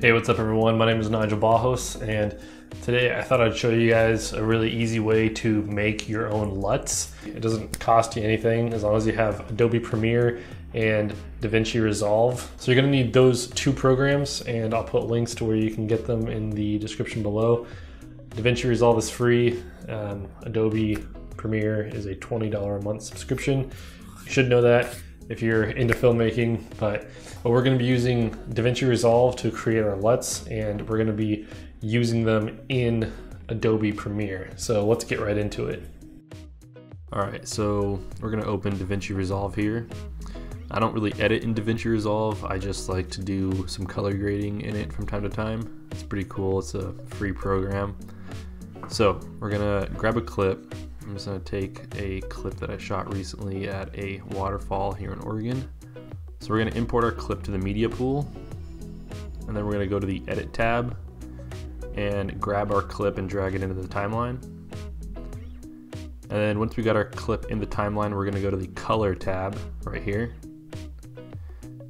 Hey, what's up everyone? My name is Nigel Barros and today I thought I'd show you guys a really easy way to make your own LUTs. It doesn't cost you anything as long as you have Adobe Premiere and DaVinci Resolve. So you're gonna need those two programs and I'll put links to where you can get them in the description below. DaVinci Resolve is free. Um, Adobe Premiere is a $20 a month subscription. You should know that if you're into filmmaking, but, but we're gonna be using DaVinci Resolve to create our LUTs and we're gonna be using them in Adobe Premiere. So let's get right into it. All right, so we're gonna open DaVinci Resolve here. I don't really edit in DaVinci Resolve. I just like to do some color grading in it from time to time. It's pretty cool. It's a free program. So we're gonna grab a clip I'm just gonna take a clip that I shot recently at a waterfall here in Oregon. So we're gonna import our clip to the media pool, and then we're gonna go to the edit tab and grab our clip and drag it into the timeline. And then once we got our clip in the timeline, we're gonna go to the color tab right here.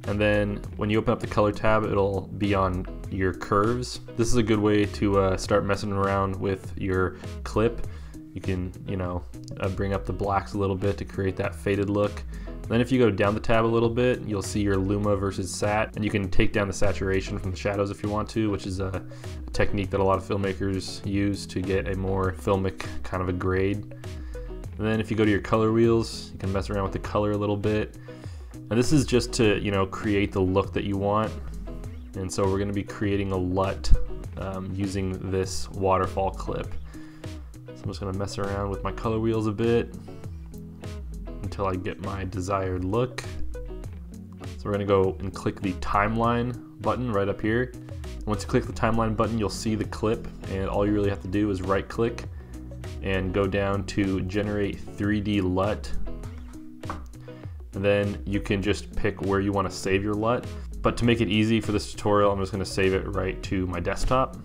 And then when you open up the color tab, it'll be on your curves. This is a good way to uh, start messing around with your clip you can, you know, uh, bring up the blacks a little bit to create that faded look. Then if you go down the tab a little bit, you'll see your Luma versus Sat, and you can take down the saturation from the shadows if you want to, which is a, technique that a lot of filmmakers use to get a more filmic kind of a grade. And then if you go to your color wheels, you can mess around with the color a little bit. And this is just to, you know, create the look that you want. And so we're gonna be creating a LUT um, using this waterfall clip. So I'm just gonna mess around with my color wheels a bit until I get my desired look. So we're gonna go and click the timeline button right up here. Once you click the timeline button, you'll see the clip and all you really have to do is right click and go down to generate 3D LUT. And then you can just pick where you wanna save your LUT. But to make it easy for this tutorial, I'm just gonna save it right to my desktop.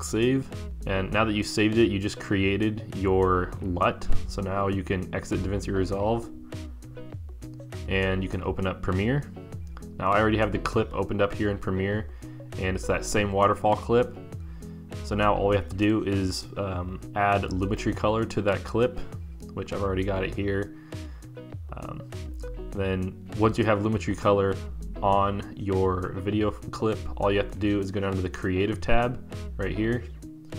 Click save. And now that you saved it, you just created your LUT. So now you can exit DaVinci Resolve and you can open up Premiere. Now I already have the clip opened up here in Premiere and it's that same waterfall clip. So now all we have to do is um, add Lumetri color to that clip, which I've already got it here. Um, then once you have Lumetri color on your video clip, all you have to do is go down to the creative tab right here.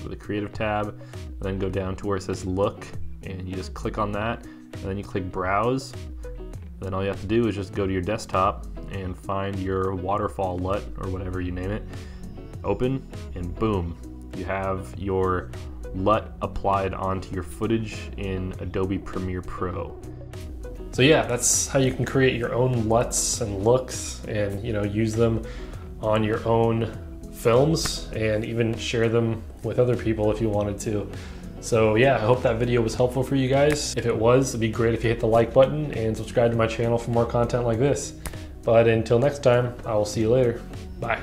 To the creative tab, then go down to where it says look, and you just click on that, and then you click browse. Then all you have to do is just go to your desktop and find your waterfall LUT or whatever you name it, open, and boom, you have your LUT applied onto your footage in Adobe Premiere Pro. So yeah, that's how you can create your own LUTs and looks and you know use them on your own films and even share them with other people if you wanted to. So yeah, I hope that video was helpful for you guys. If it was, it'd be great if you hit the like button and subscribe to my channel for more content like this. But until next time, I will see you later. Bye.